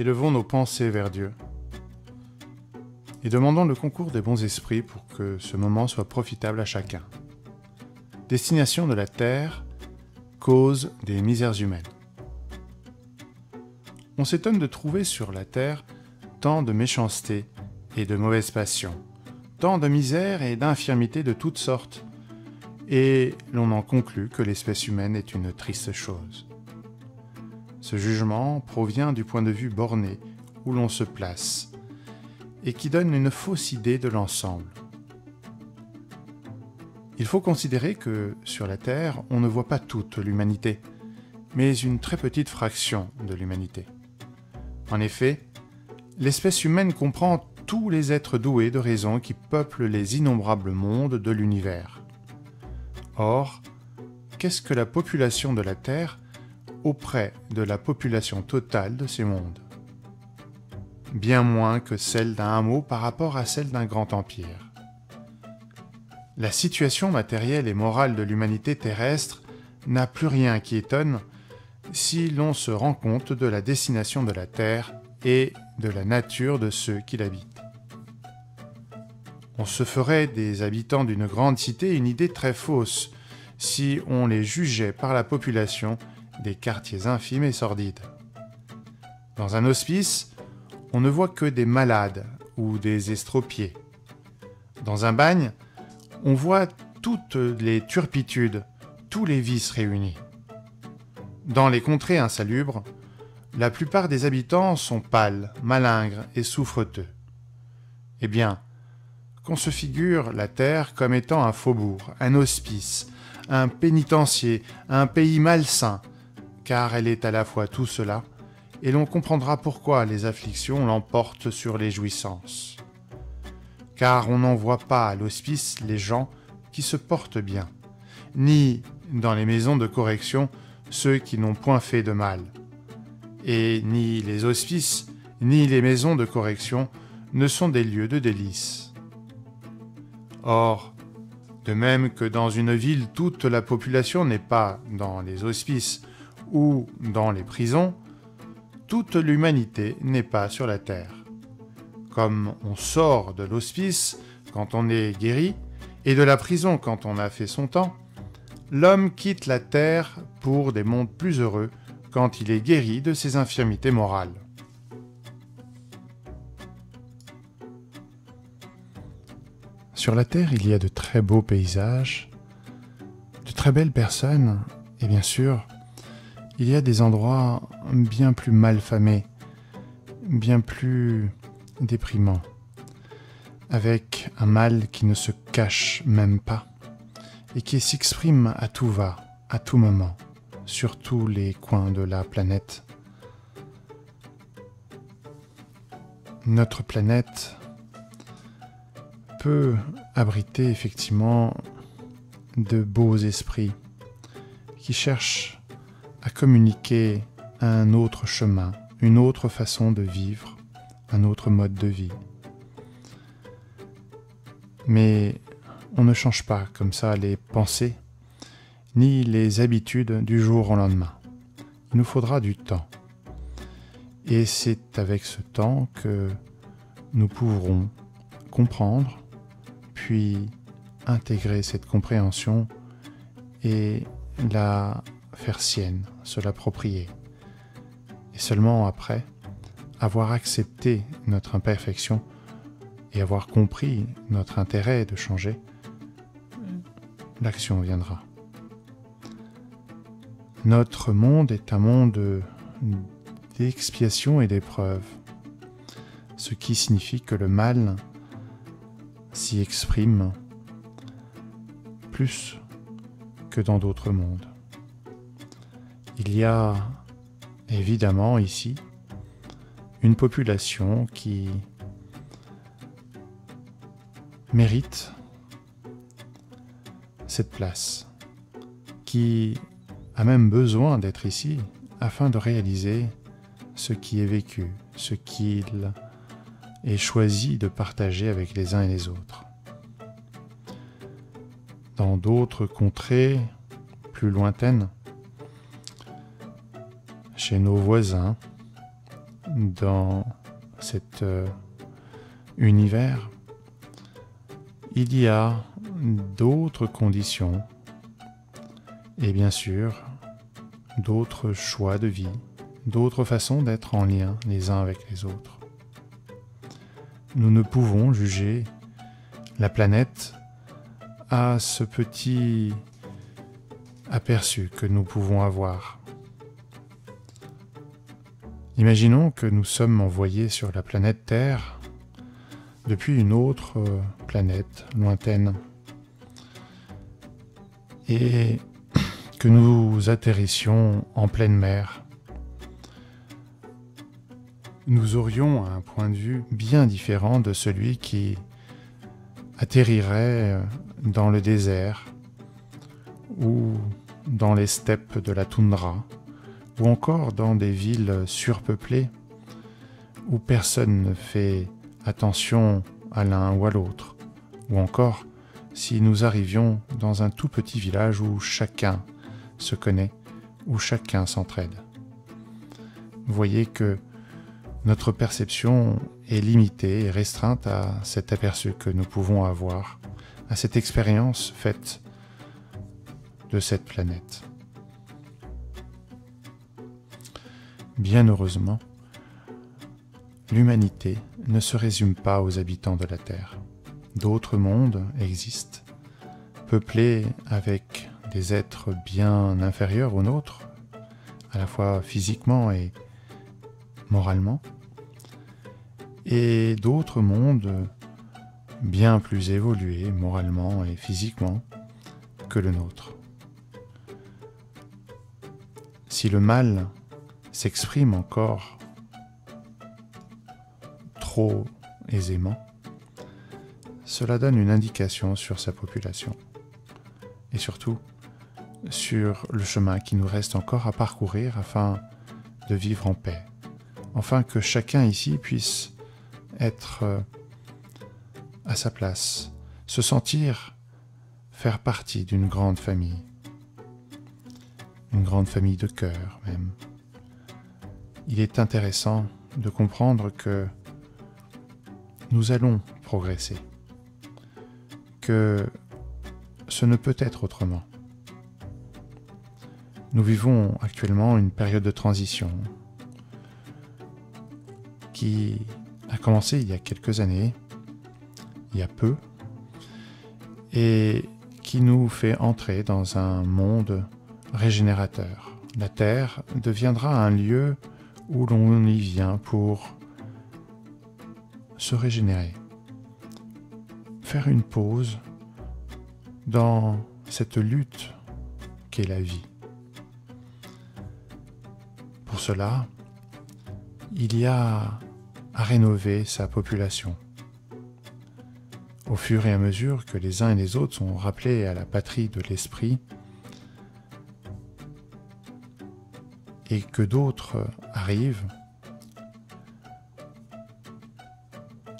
élevons nos pensées vers Dieu et demandons le concours des bons esprits pour que ce moment soit profitable à chacun. Destination de la Terre, cause des misères humaines. On s'étonne de trouver sur la Terre tant de méchanceté et de mauvaises passions, tant de misère et d'infirmités de toutes sortes, et l'on en conclut que l'espèce humaine est une triste chose. Ce jugement provient du point de vue borné où l'on se place, et qui donne une fausse idée de l'ensemble. Il faut considérer que sur la Terre, on ne voit pas toute l'humanité, mais une très petite fraction de l'humanité. En effet, l'espèce humaine comprend tous les êtres doués de raison qui peuplent les innombrables mondes de l'univers. Or, qu'est-ce que la population de la Terre auprès de la population totale de ces mondes Bien moins que celle d'un hameau par rapport à celle d'un grand empire. La situation matérielle et morale de l'humanité terrestre n'a plus rien qui étonne si l'on se rend compte de la destination de la Terre et de la nature de ceux qui l'habitent. On se ferait des habitants d'une grande cité une idée très fausse si on les jugeait par la population des quartiers infimes et sordides. Dans un hospice, on ne voit que des malades ou des estropiés. Dans un bagne, on voit toutes les turpitudes, tous les vices réunis. Dans les contrées insalubres, la plupart des habitants sont pâles, malingres et souffreteux. Eh bien, qu'on se figure la terre comme étant un faubourg, un hospice, un pénitencier, un pays malsain, car elle est à la fois tout cela, et l'on comprendra pourquoi les afflictions l'emportent sur les jouissances car on n'en voit pas à l'hospice les gens qui se portent bien, ni dans les maisons de correction ceux qui n'ont point fait de mal. Et ni les hospices, ni les maisons de correction ne sont des lieux de délices. Or, de même que dans une ville toute la population n'est pas dans les hospices ou dans les prisons, toute l'humanité n'est pas sur la terre comme on sort de l'hospice quand on est guéri, et de la prison quand on a fait son temps, l'homme quitte la terre pour des mondes plus heureux quand il est guéri de ses infirmités morales. Sur la terre, il y a de très beaux paysages, de très belles personnes, et bien sûr, il y a des endroits bien plus malfamés, bien plus déprimant, avec un mal qui ne se cache même pas et qui s'exprime à tout va, à tout moment, sur tous les coins de la planète. Notre planète peut abriter effectivement de beaux esprits qui cherchent à communiquer un autre chemin, une autre façon de vivre, un autre mode de vie. Mais on ne change pas comme ça les pensées ni les habitudes du jour au lendemain. Il nous faudra du temps. Et c'est avec ce temps que nous pourrons comprendre, puis intégrer cette compréhension et la faire sienne, se l'approprier. Et seulement après, avoir accepté notre imperfection et avoir compris notre intérêt de changer, l'action viendra. Notre monde est un monde d'expiation et d'épreuve, ce qui signifie que le mal s'y exprime plus que dans d'autres mondes. Il y a évidemment ici une population qui mérite cette place, qui a même besoin d'être ici afin de réaliser ce qui est vécu, ce qu'il est choisi de partager avec les uns et les autres. Dans d'autres contrées plus lointaines, chez nos voisins, dans cet euh, univers, il y a d'autres conditions et bien sûr d'autres choix de vie, d'autres façons d'être en lien les uns avec les autres. Nous ne pouvons juger la planète à ce petit aperçu que nous pouvons avoir. Imaginons que nous sommes envoyés sur la planète Terre depuis une autre euh, planète lointaine et que nous atterrissions en pleine mer. Nous aurions un point de vue bien différent de celui qui atterrirait euh, dans le désert ou dans les steppes de la toundra ou encore dans des villes surpeuplées où personne ne fait attention à l'un ou à l'autre, ou encore si nous arrivions dans un tout petit village où chacun se connaît, où chacun s'entraide. Voyez que notre perception est limitée et restreinte à cet aperçu que nous pouvons avoir, à cette expérience faite de cette planète. Bien heureusement, l'humanité ne se résume pas aux habitants de la Terre. D'autres mondes existent, peuplés avec des êtres bien inférieurs aux nôtres, à la fois physiquement et moralement, et d'autres mondes bien plus évolués moralement et physiquement que le nôtre. Si le mal s'exprime encore trop aisément, cela donne une indication sur sa population et surtout sur le chemin qui nous reste encore à parcourir afin de vivre en paix, afin que chacun ici puisse être euh, à sa place, se sentir faire partie d'une grande famille. Une grande famille de cœur même. Il est intéressant de comprendre que nous allons progresser, que ce ne peut être autrement. Nous vivons actuellement une période de transition qui a commencé il y a quelques années, il y a peu, et qui nous fait entrer dans un monde régénérateur. La Terre deviendra un lieu où l'on y vient pour se régénérer, faire une pause dans cette lutte qu'est la vie. Pour cela, il y a à rénover sa population. Au fur et à mesure que les uns et les autres sont rappelés à la patrie de l'esprit, et que d'autres arrivent,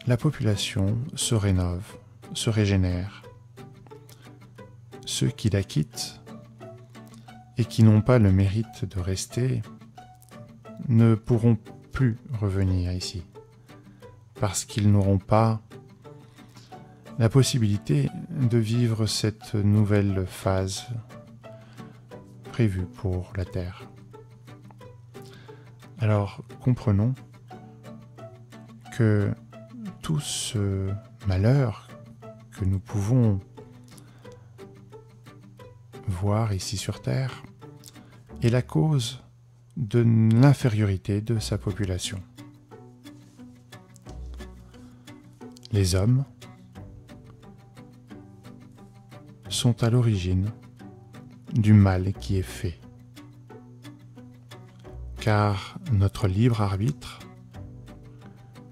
la population se rénove, se régénère. Ceux qui la quittent et qui n'ont pas le mérite de rester ne pourront plus revenir ici, parce qu'ils n'auront pas la possibilité de vivre cette nouvelle phase prévue pour la Terre. Alors comprenons que tout ce malheur que nous pouvons voir ici sur Terre est la cause de l'infériorité de sa population. Les hommes sont à l'origine du mal qui est fait car notre libre arbitre,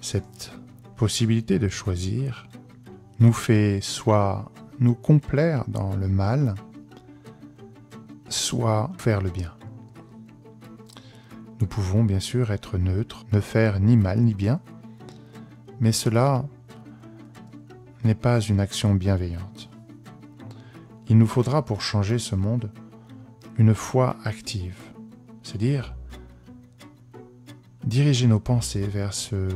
cette possibilité de choisir, nous fait soit nous complaire dans le mal, soit faire le bien. Nous pouvons bien sûr être neutres, ne faire ni mal ni bien, mais cela n'est pas une action bienveillante. Il nous faudra pour changer ce monde une foi active, c'est-à-dire diriger nos pensées vers ce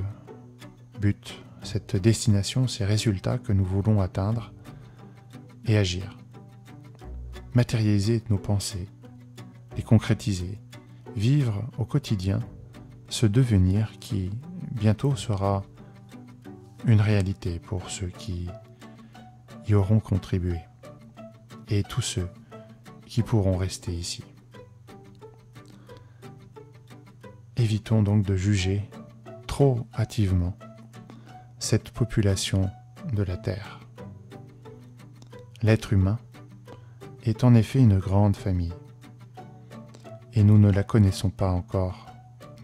but, cette destination, ces résultats que nous voulons atteindre et agir. Matérialiser nos pensées, les concrétiser, vivre au quotidien ce devenir qui bientôt sera une réalité pour ceux qui y auront contribué et tous ceux qui pourront rester ici. Évitons donc de juger trop hâtivement cette population de la Terre. L'être humain est en effet une grande famille et nous ne la connaissons pas encore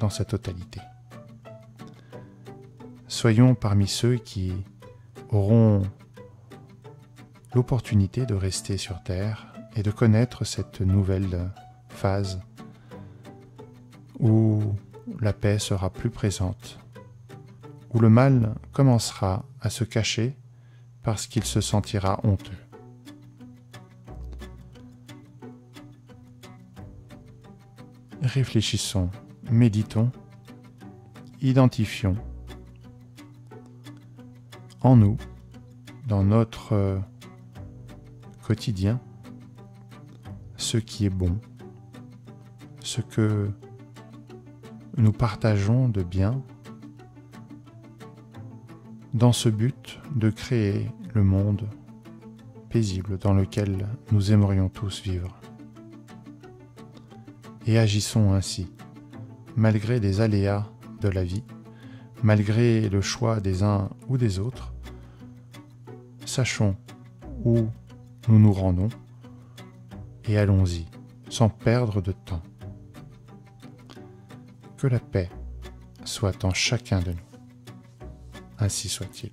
dans sa totalité. Soyons parmi ceux qui auront l'opportunité de rester sur Terre et de connaître cette nouvelle phase où la paix sera plus présente, où le mal commencera à se cacher parce qu'il se sentira honteux. Réfléchissons, méditons, identifions en nous, dans notre quotidien, ce qui est bon, ce que nous partageons de bien, dans ce but de créer le monde paisible dans lequel nous aimerions tous vivre. Et agissons ainsi, malgré les aléas de la vie, malgré le choix des uns ou des autres, sachons où nous nous rendons et allons-y sans perdre de temps. Que la paix soit en chacun de nous. Ainsi soit-il.